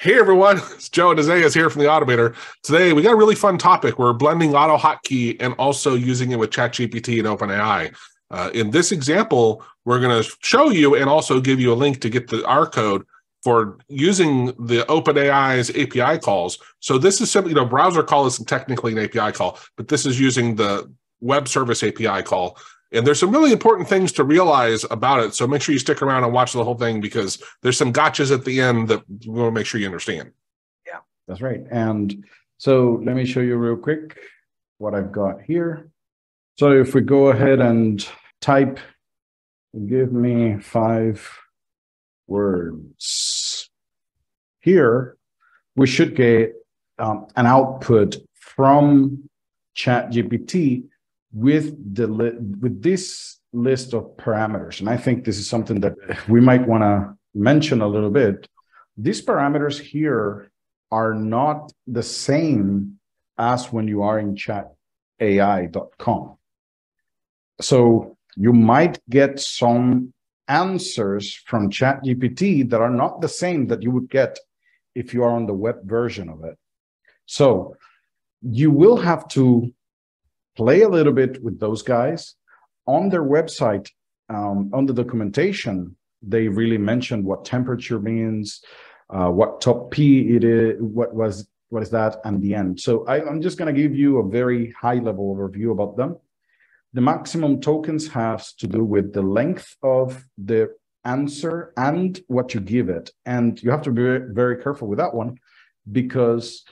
Hey everyone, it's Joe and Isaiah here from the Automator. Today we got a really fun topic. We're blending AutoHotkey and also using it with ChatGPT and OpenAI. Uh, in this example, we're going to show you and also give you a link to get the R code for using the OpenAI's API calls. So this is simply, you know, browser call isn't technically an API call, but this is using the web service API call. And there's some really important things to realize about it. So make sure you stick around and watch the whole thing because there's some gotchas at the end that we want to make sure you understand. Yeah, that's right. And so let me show you real quick what I've got here. So if we go ahead and type, give me five words. Here, we should get um, an output from ChatGPT with the with this list of parameters and i think this is something that we might want to mention a little bit these parameters here are not the same as when you are in chatai.com so you might get some answers from ChatGPT that are not the same that you would get if you are on the web version of it. So you will have to play a little bit with those guys. On their website, um, on the documentation, they really mentioned what temperature means, uh, what top P it is, what was what is that, and the end. So I, I'm just going to give you a very high level overview about them. The maximum tokens has to do with the length of the answer and what you give it, and you have to be very careful with that one because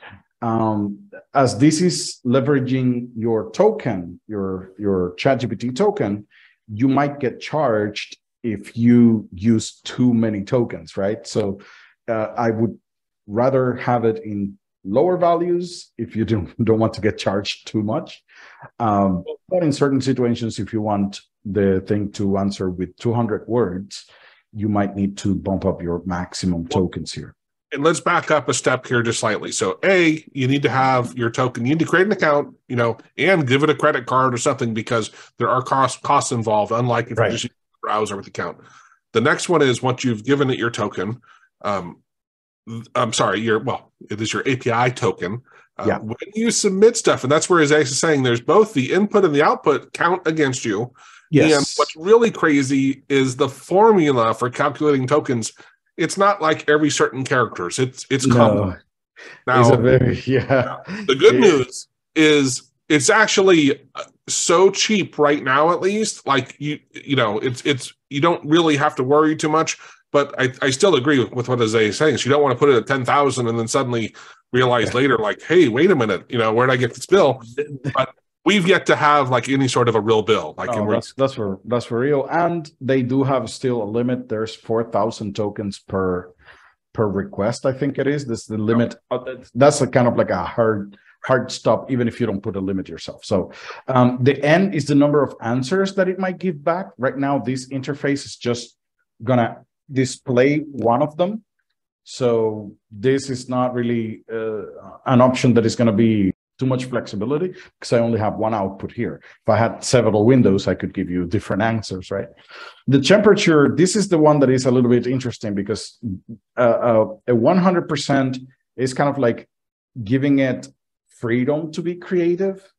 um, as this is leveraging your token, your your ChatGPT token, you might get charged if you use too many tokens, right? So uh, I would rather have it in lower values if you don't, don't want to get charged too much. Um, but in certain situations, if you want the thing to answer with 200 words, you might need to bump up your maximum tokens here and let's back up a step here just slightly. So, A, you need to have your token, you need to create an account, you know, and give it a credit card or something because there are costs costs involved, unlike if right. you just use a browser with the account. The next one is once you've given it your token, um, I'm sorry, your well, it is your API token. Uh, yeah. When you submit stuff, and that's where Isaiah is saying there's both the input and the output count against you. Yes. And what's really crazy is the formula for calculating tokens it's not like every certain characters. It's it's common. Now, very, yeah. The good yeah. news is it's actually uh, so cheap right now, at least. Like you, you know, it's it's you don't really have to worry too much. But I, I still agree with, with what Isaiah is saying. So you don't want to put it at ten thousand and then suddenly realize later, like, hey, wait a minute, you know, where did I get this bill? But we've yet to have like any sort of a real bill. Like oh, that's that's for that's for real, and they do have still a limit. There's four thousand tokens per per request. I think it is. This is the limit. Oh. That's a kind of like a hard hard stop, even if you don't put a limit yourself. So um, the n is the number of answers that it might give back. Right now, this interface is just gonna display one of them. So this is not really uh, an option that is going to be too much flexibility because I only have one output here. If I had several windows, I could give you different answers, right? The temperature, this is the one that is a little bit interesting because uh, uh, a 100% is kind of like giving it freedom to be creative.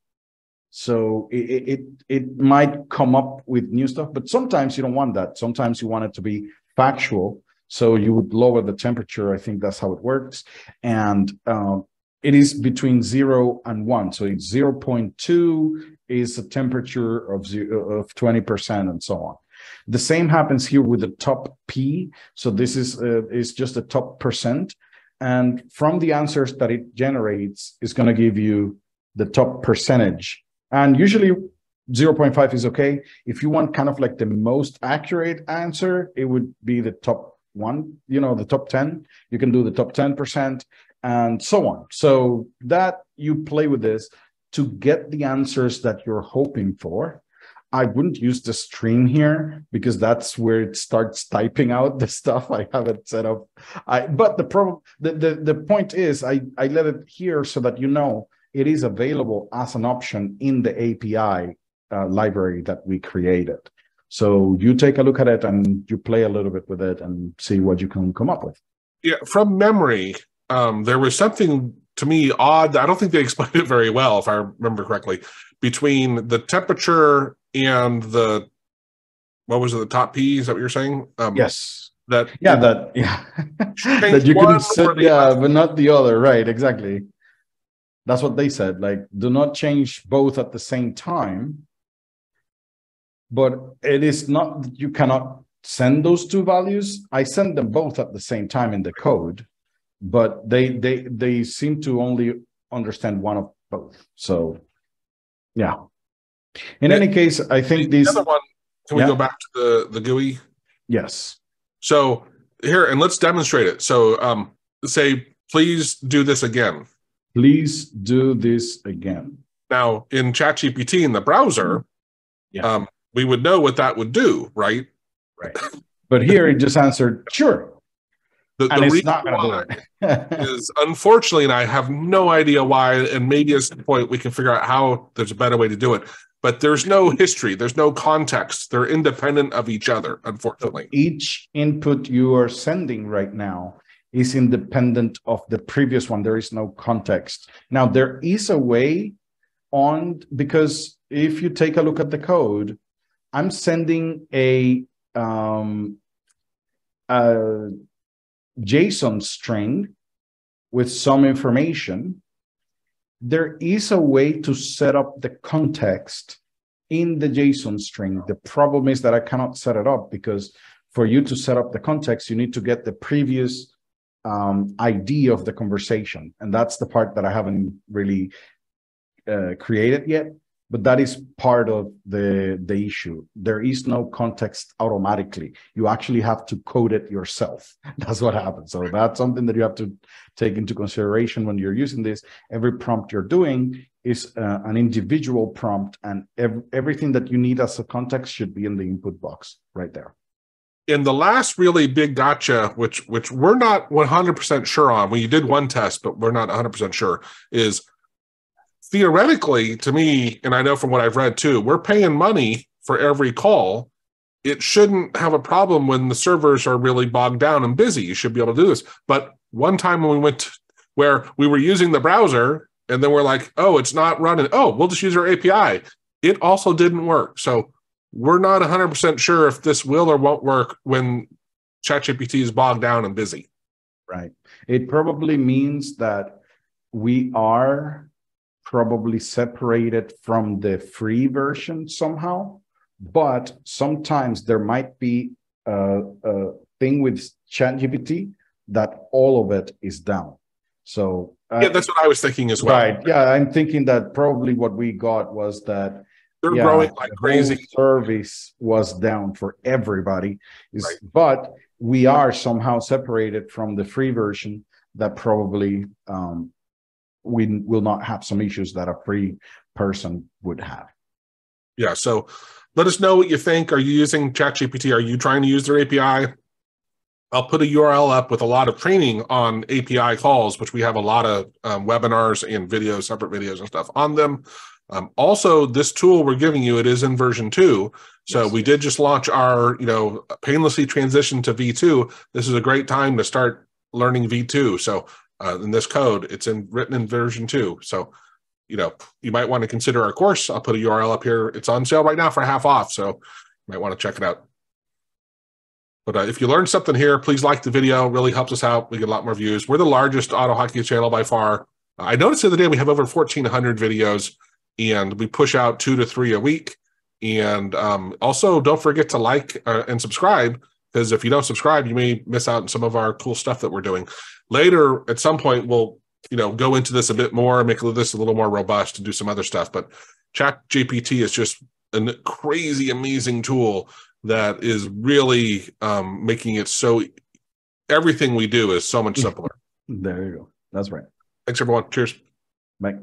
So it, it, it might come up with new stuff, but sometimes you don't want that. Sometimes you want it to be factual. So you would lower the temperature. I think that's how it works. And um, it is between zero and one. So it's 0.2 is a temperature of, of 20% and so on. The same happens here with the top P. So this is, uh, is just a top percent. And from the answers that it generates, is going to give you the top percentage. And usually 0.5 is okay. If you want kind of like the most accurate answer, it would be the top one, you know, the top 10. You can do the top 10% and so on. So that you play with this to get the answers that you're hoping for. I wouldn't use the stream here because that's where it starts typing out the stuff I have it set up. I but the problem the, the, the point is I, I let it here so that you know it is available as an option in the API uh, library that we created. So you take a look at it and you play a little bit with it and see what you can come up with. Yeah, from memory, um, there was something to me odd. I don't think they explained it very well, if I remember correctly, between the temperature and the what was it, the top P? Is that what you're saying? Um, yes. That yeah, that yeah, that you can set, yeah, but not the other. Right, exactly. That's what they said. Like, do not change both at the same time. But it is not you cannot send those two values. I send them both at the same time in the code, but they they they seem to only understand one of both. So yeah. In any case, I think these other one can we yeah. go back to the the GUI? Yes. So here and let's demonstrate it. So um say please do this again. Please do this again. Now in ChatGPT in the browser, yeah. um, we would know what that would do, right? Right. But here it just answered, sure. The, and the it's not going to do it. is unfortunately, and I have no idea why, and maybe at some point we can figure out how there's a better way to do it. But there's no history, there's no context. They're independent of each other, unfortunately. Each input you are sending right now is independent of the previous one. There is no context. Now, there is a way on, because if you take a look at the code, I'm sending a, um, a JSON string with some information. There is a way to set up the context in the JSON string. The problem is that I cannot set it up because for you to set up the context, you need to get the previous um, ID of the conversation. And that's the part that I haven't really uh, created yet, but that is part of the, the issue. There is no context automatically. You actually have to code it yourself. That's what happens. So that's something that you have to take into consideration when you're using this. Every prompt you're doing is uh, an individual prompt and ev everything that you need as a context should be in the input box right there in the last really big gotcha, which which we're not 100% sure on, when you did one test, but we're not 100% sure, is theoretically to me, and I know from what I've read too, we're paying money for every call. It shouldn't have a problem when the servers are really bogged down and busy. You should be able to do this. But one time when we went to, where we were using the browser and then we're like, oh, it's not running. Oh, we'll just use our API. It also didn't work. So we're not 100% sure if this will or won't work when ChatGPT is bogged down and busy. Right. It probably means that we are probably separated from the free version somehow, but sometimes there might be a, a thing with ChatGPT that all of it is down. So uh, yeah, that's what I was thinking as well. Right. Yeah, I'm thinking that probably what we got was that they're yeah, growing like crazy. Service was down for everybody, is right. but we are somehow separated from the free version that probably um, we will not have some issues that a free person would have. Yeah. So let us know what you think. Are you using ChatGPT? Are you trying to use their API? I'll put a URL up with a lot of training on API calls, which we have a lot of um, webinars and videos, separate videos and stuff on them. Um, also, this tool we're giving you, it is in version two. So yes. we did just launch our, you know, painlessly transition to V2. This is a great time to start learning V2. So uh, in this code, it's in written in version two. So, you know, you might want to consider our course. I'll put a URL up here. It's on sale right now for half off. So you might want to check it out. But uh, if you learned something here, please like the video. It really helps us out. We get a lot more views. We're the largest AutoHotkey channel by far. I noticed the other day we have over 1,400 videos and we push out two to three a week. And um, also, don't forget to like uh, and subscribe because if you don't subscribe, you may miss out on some of our cool stuff that we're doing. Later, at some point, we'll you know go into this a bit more, make this a little more robust, and do some other stuff. But Chat GPT is just a crazy, amazing tool that is really um, making it so everything we do is so much simpler. There you go. That's right. Thanks, everyone. Cheers. Bye.